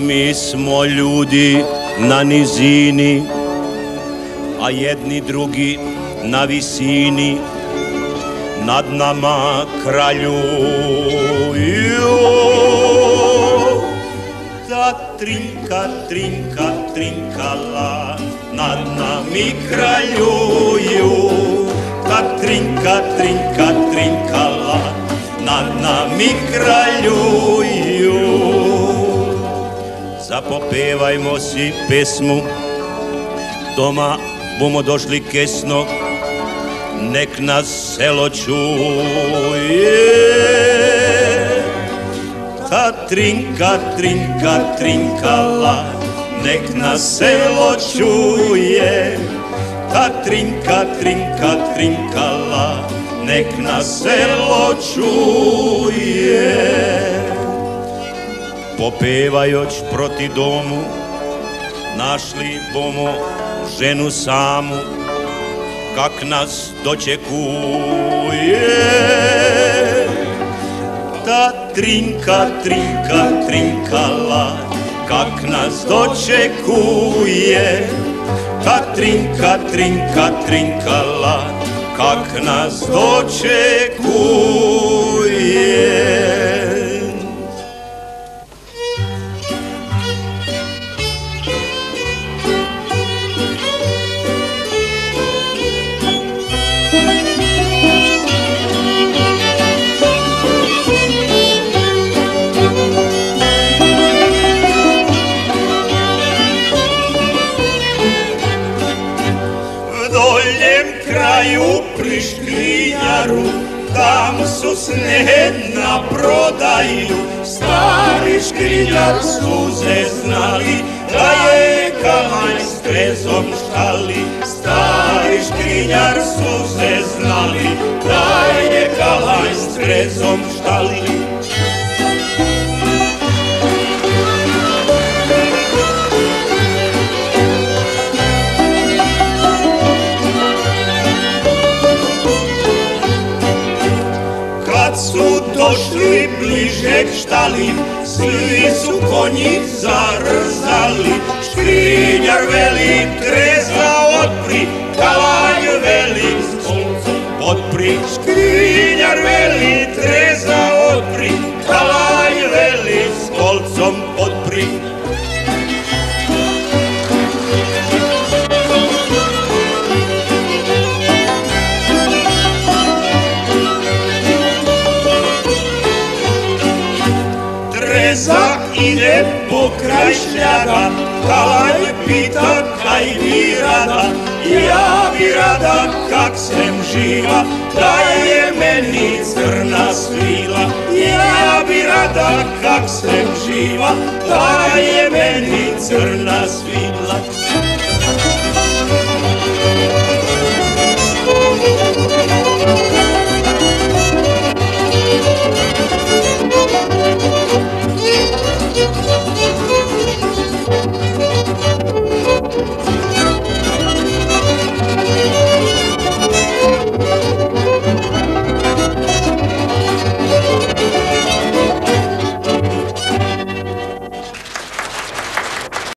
Mi smo ljudi na nizini, a jedni drugi na visini, nad nama kraljuju. Ta trinka, trinka, trinkala, nad nami kraljuju. Ta trinka, trinka, trinkala, nad nami kraljuju. Zapopevajmo si pesmu, doma bomo došli kesno, nek nas selo čuje. Ta trinka, trinka, trinkala, nek nas selo čuje. Ta trinka, trinka, trinkala, nek nas selo čuje. Popevajoć proti domu, našli bomo ženu samu, kak nas dočekuje. Ta trinka, trinka, trinkala, kak nas dočekuje. Ta trinka, trinka, trinkala, kak nas dočekuje. Видиш кліняру, там сусне на продаю, старий шкріляр сузе знали, дає камань з трезом штали, старий шкріляр сузе знали, дає камань з трезом штали. K štali, svi su konji zarzali. Škrinjar veli, treza otpri, kalanj veli, s kolcom potpri. Škrinjar Treza ide pokraj šljada, kalanj pita kaj bi rada, ja bi rada kak sem živa, da je meni crna svila. Ja bi rada kak sem živa, da je meni crna svila.